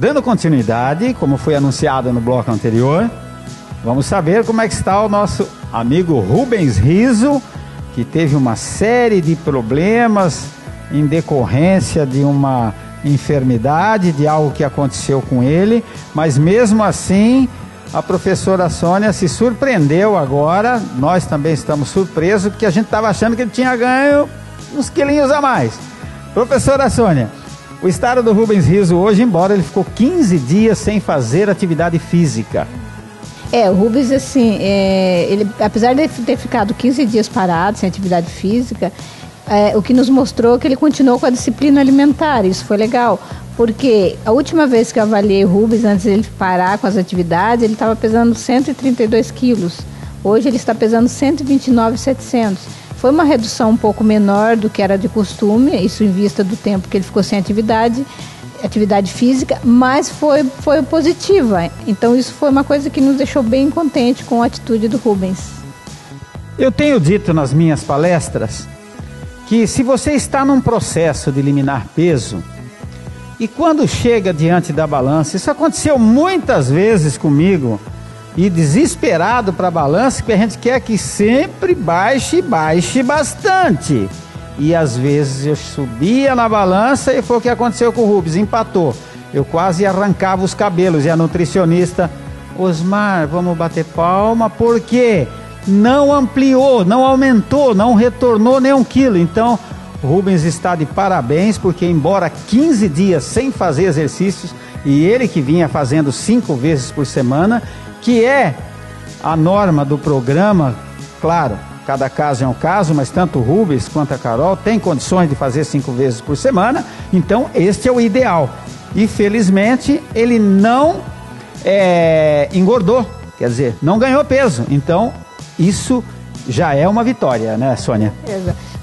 Dando continuidade, como foi anunciado no bloco anterior, vamos saber como é que está o nosso amigo Rubens Riso, que teve uma série de problemas em decorrência de uma enfermidade, de algo que aconteceu com ele, mas mesmo assim a professora Sônia se surpreendeu agora, nós também estamos surpresos, porque a gente estava achando que ele tinha ganho uns quilinhos a mais. Professora Sônia, o estado do Rubens Riso hoje, embora ele ficou 15 dias sem fazer atividade física. É, o Rubens, assim, é, ele, apesar de ter ficado 15 dias parado, sem atividade física, é, o que nos mostrou que ele continuou com a disciplina alimentar, isso foi legal. Porque a última vez que eu avaliei o Rubens, antes de ele parar com as atividades, ele estava pesando 132 quilos. Hoje ele está pesando 129,700. Foi uma redução um pouco menor do que era de costume, isso em vista do tempo que ele ficou sem atividade, atividade física, mas foi, foi positiva. Então isso foi uma coisa que nos deixou bem contente com a atitude do Rubens. Eu tenho dito nas minhas palestras que se você está num processo de eliminar peso, e quando chega diante da balança, isso aconteceu muitas vezes comigo, e desesperado para a balança, que a gente quer que sempre baixe, baixe bastante. E às vezes eu subia na balança e foi o que aconteceu com o Rubens, empatou. Eu quase arrancava os cabelos e a nutricionista, Osmar, vamos bater palma, porque não ampliou, não aumentou, não retornou nem um quilo. Então, Rubens está de parabéns, porque embora 15 dias sem fazer exercícios, e ele que vinha fazendo cinco vezes por semana, que é a norma do programa, claro, cada caso é um caso, mas tanto o Rubens quanto a Carol têm condições de fazer cinco vezes por semana, então este é o ideal. E felizmente ele não é, engordou, quer dizer, não ganhou peso. Então isso já é uma vitória, né, Sônia?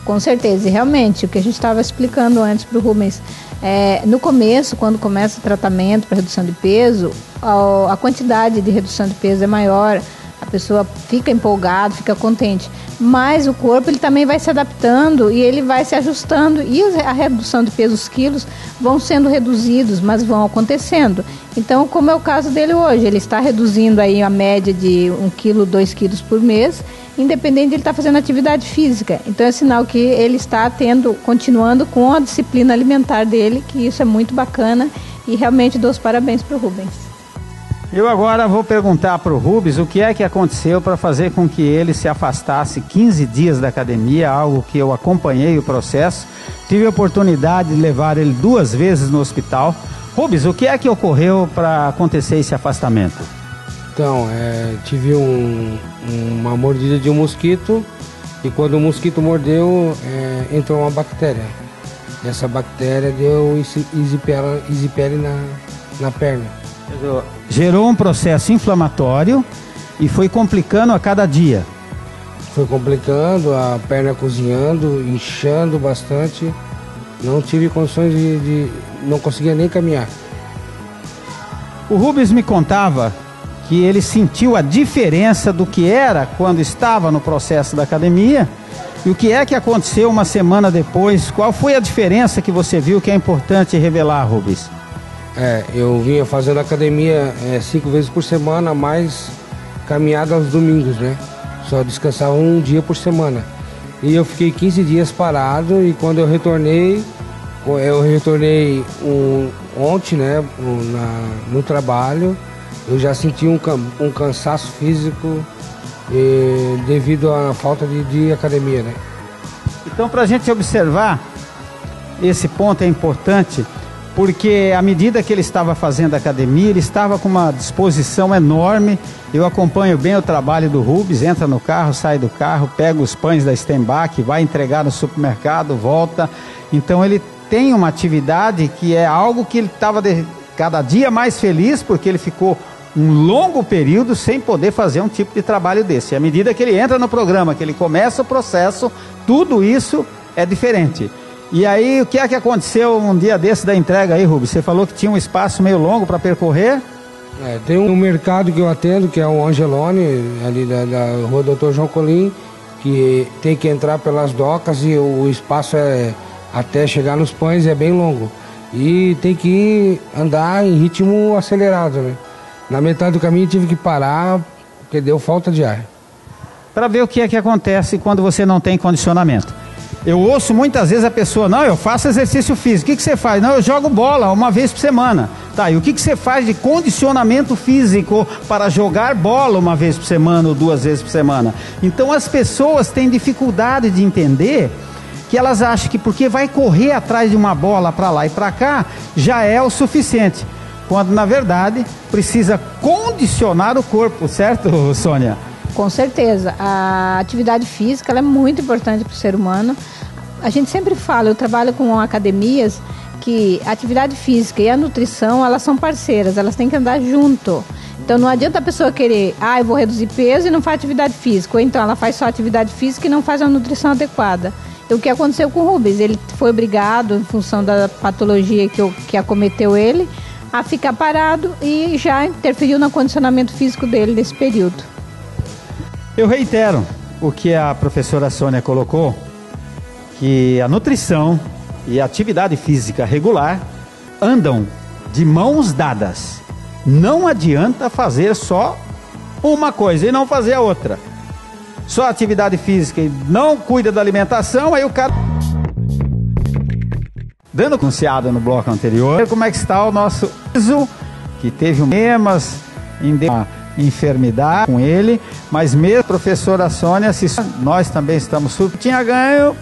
Com certeza, e realmente, o que a gente estava explicando antes para o Rubens, é, no começo, quando começa o tratamento para redução de peso, a, a quantidade de redução de peso é maior, a pessoa fica empolgada, fica contente. Mas o corpo ele também vai se adaptando e ele vai se ajustando e a redução de peso, os quilos vão sendo reduzidos, mas vão acontecendo. Então, como é o caso dele hoje, ele está reduzindo aí a média de 1 quilo, 2 quilos por mês, independente de ele estar fazendo atividade física. Então é sinal que ele está tendo, continuando com a disciplina alimentar dele, que isso é muito bacana e realmente dou os parabéns para o Rubens. Eu agora vou perguntar para o Rubens o que é que aconteceu para fazer com que ele se afastasse 15 dias da academia, algo que eu acompanhei o processo. Tive a oportunidade de levar ele duas vezes no hospital. Rubens, o que é que ocorreu para acontecer esse afastamento? Então, é, tive um, uma mordida de um mosquito e quando o mosquito mordeu, é, entrou uma bactéria. Essa bactéria deu isipele na, na perna gerou um processo inflamatório e foi complicando a cada dia. Foi complicando, a perna cozinhando, inchando bastante. Não tive condições de, de não conseguia nem caminhar. O Rubens me contava que ele sentiu a diferença do que era quando estava no processo da academia e o que é que aconteceu uma semana depois. Qual foi a diferença que você viu que é importante revelar, Rubens? É, eu vinha fazendo academia é, cinco vezes por semana, mais caminhada aos domingos, né? Só descansava um dia por semana. E eu fiquei 15 dias parado e quando eu retornei, eu retornei um, ontem, né, na, no trabalho, eu já senti um, um cansaço físico devido à falta de, de academia, né? Então, para a gente observar, esse ponto é importante porque à medida que ele estava fazendo academia, ele estava com uma disposição enorme. Eu acompanho bem o trabalho do Rubens, entra no carro, sai do carro, pega os pães da Stenbach, vai entregar no supermercado, volta. Então ele tem uma atividade que é algo que ele estava cada dia mais feliz, porque ele ficou um longo período sem poder fazer um tipo de trabalho desse. E à medida que ele entra no programa, que ele começa o processo, tudo isso é diferente. E aí, o que é que aconteceu um dia desse da entrega aí, Rubens? Você falou que tinha um espaço meio longo para percorrer? É, tem um mercado que eu atendo, que é o Angelone, ali da, da rua Doutor João Colim, que tem que entrar pelas docas e o espaço é até chegar nos pães é bem longo. E tem que andar em ritmo acelerado, né? Na metade do caminho tive que parar porque deu falta de ar. Para ver o que é que acontece quando você não tem condicionamento. Eu ouço muitas vezes a pessoa, não, eu faço exercício físico. O que, que você faz? Não, eu jogo bola uma vez por semana. Tá, e o que, que você faz de condicionamento físico para jogar bola uma vez por semana ou duas vezes por semana? Então as pessoas têm dificuldade de entender que elas acham que porque vai correr atrás de uma bola para lá e para cá, já é o suficiente. Quando na verdade precisa condicionar o corpo, certo, Sônia? Com certeza. A atividade física é muito importante para o ser humano a gente sempre fala, eu trabalho com academias que a atividade física e a nutrição, elas são parceiras, elas têm que andar junto. Então não adianta a pessoa querer, ah, eu vou reduzir peso e não faz atividade física, ou então ela faz só atividade física e não faz a nutrição adequada. E o que aconteceu com o Rubens? Ele foi obrigado, em função da patologia que, que acometeu ele, a ficar parado e já interferiu no condicionamento físico dele nesse período. Eu reitero o que a professora Sônia colocou, que a nutrição e a atividade física regular andam de mãos dadas. Não adianta fazer só uma coisa e não fazer a outra. Só atividade física e não cuida da alimentação, aí o cara. Dando anunciado no bloco anterior, como é que está o nosso ISO, que teve temas em enfermidade com ele, mas mesmo a professora Sônia, se nós também estamos tinha ganho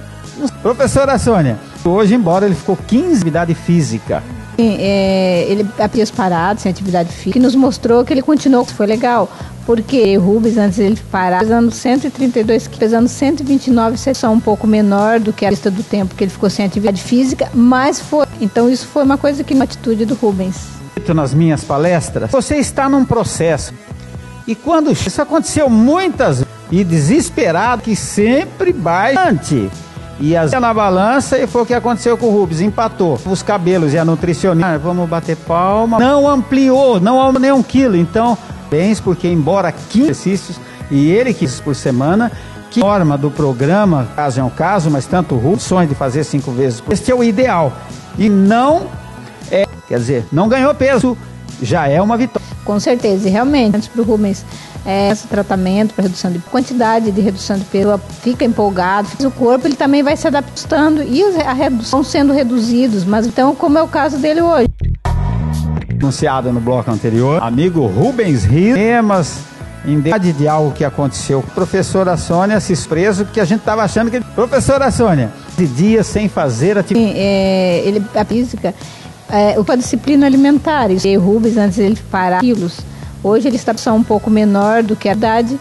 Professora Sônia, hoje, embora ele ficou 15 atividade física. Sim, é, ele apenas parado, sem atividade física, que nos mostrou que ele continuou, foi legal. Porque Rubens, antes ele parar, pesando 132 pesando 129, só um pouco menor do que a lista do tempo que ele ficou sem atividade física, mas foi. Então isso foi uma coisa que uma atitude do Rubens. Nas minhas palestras, você está num processo. E quando isso aconteceu muitas e desesperado que sempre bate e as na balança e foi o que aconteceu com o Rubens, empatou. Os cabelos e a nutricionista, ah, vamos bater palma. Não ampliou, não aumentou nem um quilo. Então, bens, porque embora 15 exercícios e ele quis por semana, que forma do programa, caso é um caso, mas tanto o Rubens, sonho de fazer cinco vezes. Este é o ideal. E não é, quer dizer, não ganhou peso, já é uma vitória. Com certeza, e realmente, antes para o Rubens é, esse tratamento para redução de quantidade de redução de peso, fica empolgado, o corpo ele também vai se adaptando e a redução sendo reduzidos, mas então como é o caso dele hoje. Anunciado no bloco anterior, amigo Rubens Rios, temas em de algo que aconteceu. Professora Sônia se preso porque a gente estava achando que. Professora Sônia, de dias sem fazer atividade. É, ele, a física, é, a disciplina alimentar. E Rubens, antes ele parar quilos Hoje ele está só um pouco menor do que a idade,